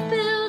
build